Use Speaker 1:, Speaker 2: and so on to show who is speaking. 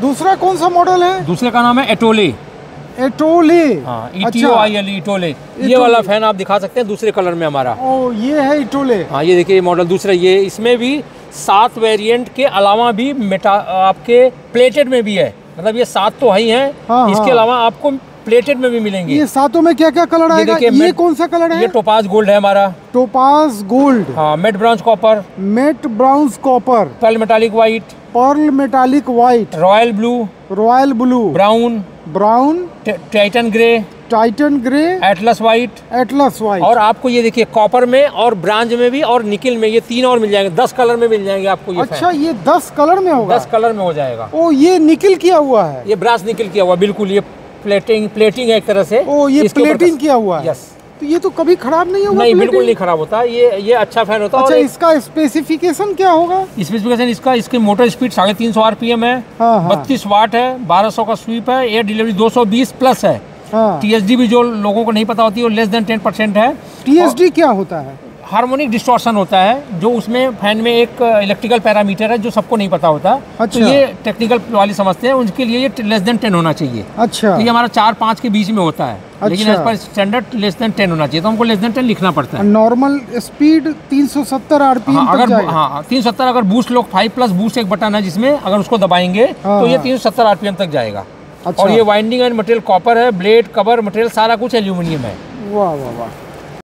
Speaker 1: दूसरा कौन सा मॉडल है?
Speaker 2: दूसरे का नाम है एटोले
Speaker 1: एटोले
Speaker 2: हाँ
Speaker 1: अच्छा।
Speaker 2: ईटीओ आई एल इटोले ये
Speaker 1: इटोले।
Speaker 2: वाला फ़ैन आप दिखा सकते हैं दूसरे कलर में हमारा।
Speaker 1: ओ ये है इटोले
Speaker 2: हाँ ये देखिए मॉडल दूसरा ये इसमें भी सात वेरिएंट के अलावा भी मेटा आपके प्लेटेड में भी है। मतलब ये सात तो है ही हैं
Speaker 1: हाँ,
Speaker 2: इसके
Speaker 1: हाँ।
Speaker 2: अलावा आपको प्लेटेड में भी मिलेंगे।
Speaker 1: ये सातों में क्या क्या कलर
Speaker 2: ये
Speaker 1: आएगा? ये
Speaker 2: मेट-
Speaker 1: कौन सा कलर है?
Speaker 2: ये टोपाज गोल्ड है हमारा।
Speaker 1: टोपाज गोल्ड
Speaker 2: हाँ matte browns copper
Speaker 1: matte brown copper
Speaker 2: pearl metallic white
Speaker 1: pearl metallic white
Speaker 2: royal blue
Speaker 1: royal blue
Speaker 2: brown
Speaker 1: brown
Speaker 2: titan grey
Speaker 1: titan grey
Speaker 2: atlas white.
Speaker 1: Atlas white
Speaker 2: और आपको ये देखिए copper में और bronze में भी और निकिल में ये तीन और मिल जाएँगे दस कलर में मिल जाएँगे आपको ये
Speaker 1: अच्छा ये दस कलर में होगा?
Speaker 2: दस कलर में हो जाएगा।
Speaker 1: ओ ये निकिल किया हुआ है?
Speaker 2: ये ब्रास निकल किया हुआ बिल्कुल ये प्लेटिंग प्लेटिंग है एक तरह से।
Speaker 1: ओ ये प्लेटिंग किया हुआ है?
Speaker 2: यस
Speaker 1: तो ये तो कभी खराब नहीं होगा
Speaker 2: नहीं बिल्कुल नहीं खराब होता। ये ये अच्छा फ़ैन होता है
Speaker 1: अच्छा इसका स्पेसिफिकेशन क्या होगा?
Speaker 2: स्पेसिफिकेशन इसका इसकी मोटर स्पीड साढ़े तीन सौ आरपीएम है
Speaker 1: एम हाँ।
Speaker 2: बत्तीस वाट है बारह सौ का स्वीप है एयर डिलीवरी दो सौ बीस प्लस है।
Speaker 1: टी हाँ
Speaker 2: डी भी जो लोगों को नहीं पता होती है वो लेस देन टेन परसेंट है।
Speaker 1: टी एस डी क्या होता है?
Speaker 2: हार्मोनिक डिस्टॉर्शन होता है जो उसमें फ़ैन में एक इलेक्ट्रिकल पैरामीटर है जो सबको नहीं पता होता
Speaker 1: अच्छा।
Speaker 2: तो ये टेक्निकल वाले समझते हैं उनके लिए ये लेस देन टेन होना चाहिए
Speaker 1: अच्छा
Speaker 2: तो ये हमारा चार पाँच के बीच में होता है लेकिन
Speaker 1: अच्छा।
Speaker 2: As per standard less than ten होना चाहिए तो हमको लेस देन टेन लिखना पड़ता है
Speaker 1: नॉर्मल स्पीड 370 आरपीएम
Speaker 2: हाँ,
Speaker 1: तक
Speaker 2: अगर हाँ तीन सत्तर अगर बूस्ट लोग फाइव प्लस बूस्ट एक बटन है जिसमें अगर उसको दबाएँगे
Speaker 1: हाँ,
Speaker 2: तो ये
Speaker 1: हाँ।
Speaker 2: तीन सत्तर आरपीएम तक जाएगा
Speaker 1: अच्छा।
Speaker 2: और ये वाइंडिंग एंड मटेरियल कॉपर है ब्लेड कवर मटेरियल सारा कुछ एल्यूमिनियम है
Speaker 1: वाह वाह वाह